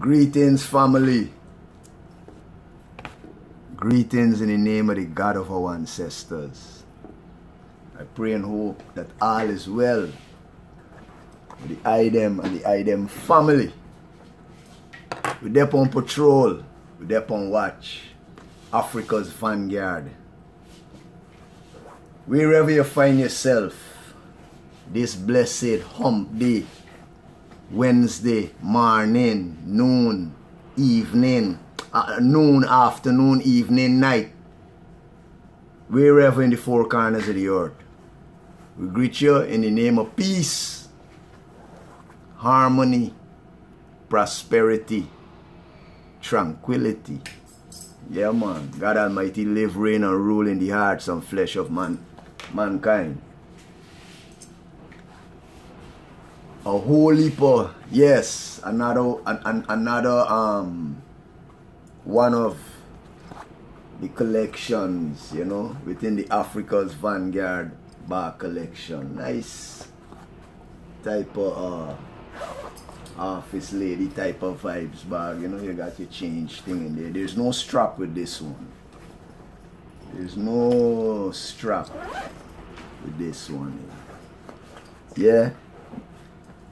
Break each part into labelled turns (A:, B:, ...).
A: Greetings, family. Greetings in the name of the God of our ancestors. I pray and hope that all is well with the IDEM and the IDEM family. We're on patrol, we're on watch. Africa's vanguard. Wherever you find yourself, this blessed hump day, Wednesday morning, noon, evening, uh, noon, afternoon, evening, night, wherever in the four corners of the earth. We greet you in the name of peace, harmony, prosperity, tranquility. Yeah, man. God Almighty live, reign, and rule in the hearts and flesh of man, mankind. A whole heap of, yes, another, an, an, another, um, one of the collections, you know, within the Africa's Vanguard bar collection. Nice type of, uh, office lady type of vibes bag. You know, you got your change thing in there. There's no strap with this one. There's no strap with this one. Yeah.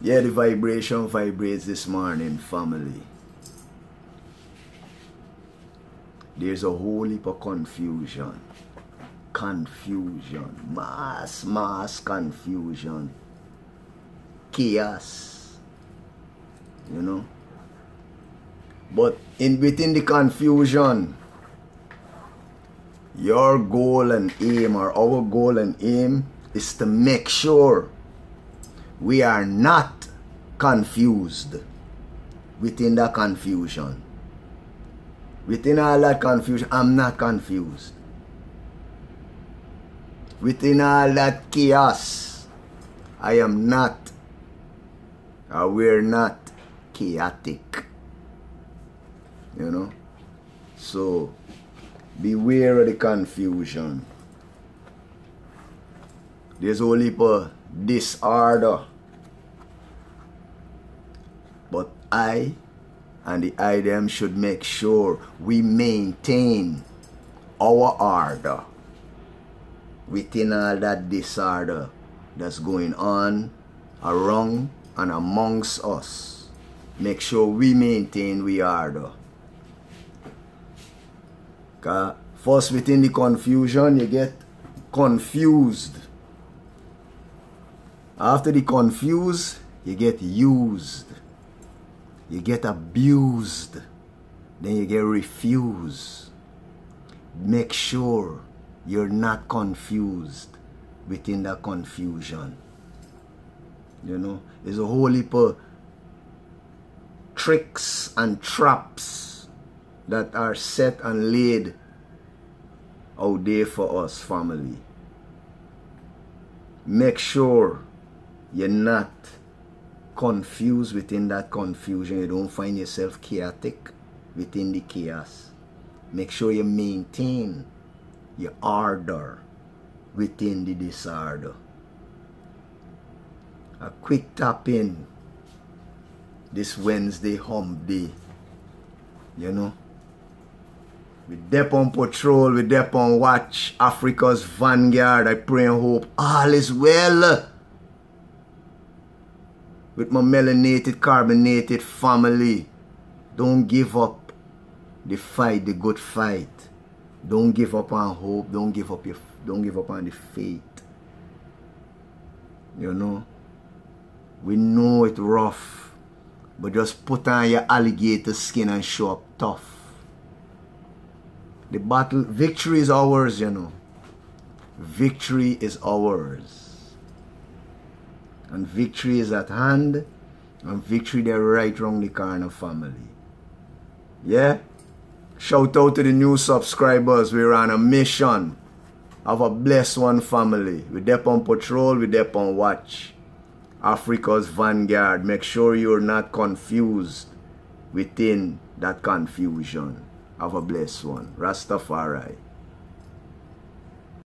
A: Yeah, the vibration vibrates this morning, family. There's a whole heap of confusion. Confusion. Mass, mass confusion. Chaos you know. But in within the confusion, your goal and aim or our goal and aim is to make sure we are not confused within that confusion. Within all that confusion, I'm not confused. Within all that chaos, I am not, or we're not chaotic. You know? So, beware of the confusion. There's only for disorder. But I and the IDEM should make sure we maintain our order within all that disorder that's going on around and amongst us make sure we maintain we order. First within the confusion you get confused. After the confused, you get used. You get abused. Then you get refused. Make sure you're not confused within that confusion. You know, there's a whole heap of tricks and traps that are set and laid out there for us, family. Make sure you're not confused within that confusion. You don't find yourself chaotic within the chaos. Make sure you maintain your order within the disorder. A quick tap in this Wednesday hump day. You know? We dep on patrol, we dep on watch Africa's vanguard. I pray and hope all is well with my melanated, carbonated family. Don't give up the fight, the good fight. Don't give up on hope. Don't give up your don't give up on the faith. You know? We know it rough. But just put on your alligator skin and show up tough. The battle, victory is ours, you know. Victory is ours. And victory is at hand. And victory there right around the corner family. Yeah? Shout out to the new subscribers. We're on a mission of a blessed one family. We're on patrol, we're on watch. Africa's vanguard. Make sure you're not confused within that confusion. Have a blessed one. Rastafari.